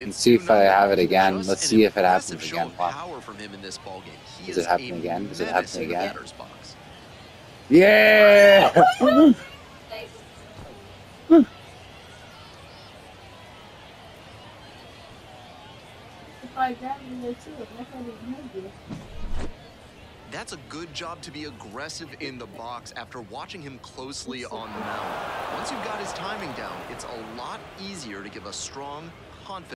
Let's see if I have it again. Let's see if it happens again. Wow. power from him in this. He Is it happening again? Does it happen again? Yeah! That's a good job to be aggressive in the box after watching him closely on the mound. Once you've got his timing down, it's a lot easier to give a strong, confident